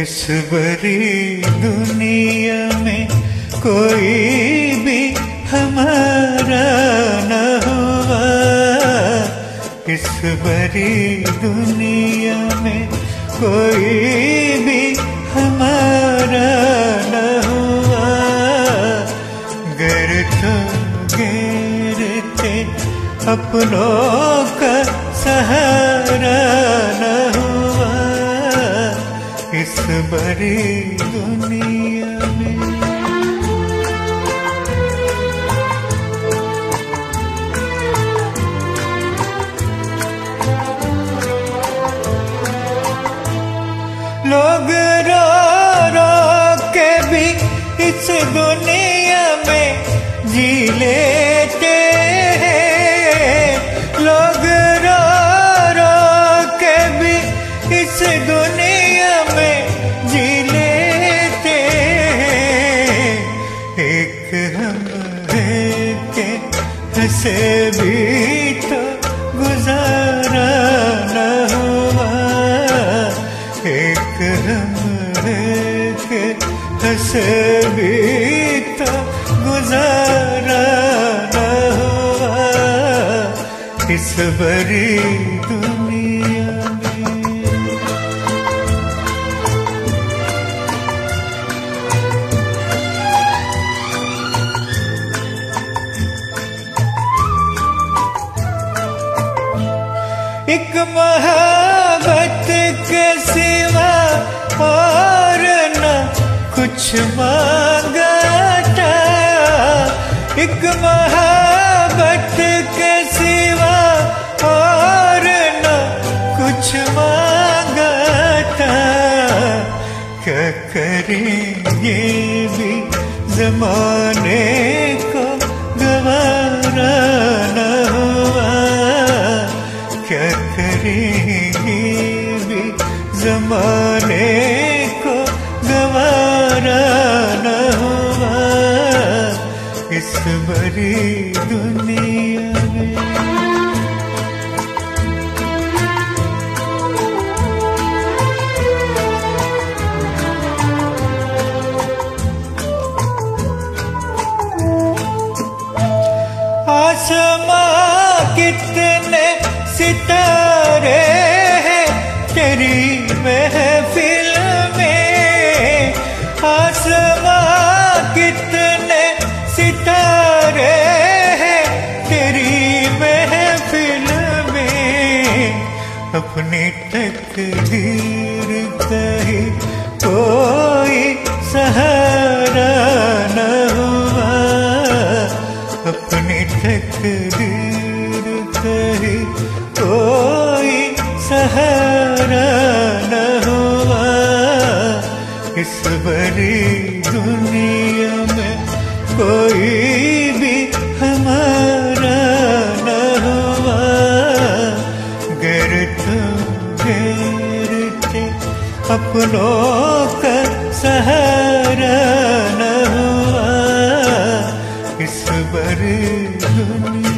इस बड़ी दुनिया में कोई भी हमारा न हुआ। इस बड़ी दुनिया में कोई भी हमारा न हुआ। गर तो गिरते अपनों का सहारा न इस बड़ी दुनिया में। लोग रो रो के भी इस दुनिया में जी लेते हंसे भी तो गुजारा न हुआ। एक हम के हंसे भी तो गुजारा न हुआ। इस बड़ी दुनिया एक महाबत के सिवा और न कुछ मांगा था एक महाबत के सिवा और न कुछ मांगा था क्या करेंगे भी जमाने करेंगे भी जमाने को गवारा न हुआ। इस बड़ी दुनिया में आसमां कितने सितारे तेरी महफिल में आसमां कितने सितारे हैं। तेरी महफिल में अपनी तकदीर कही कोई सहारा न हुआ। अपनी तकदीर कही कोई सहारा न हुआ इस बड़ी दुनिया में कोई भी हमारा न हुआ। गर तो गिरते अपनों का सहारा न हुआ इस बड़ी दुनिया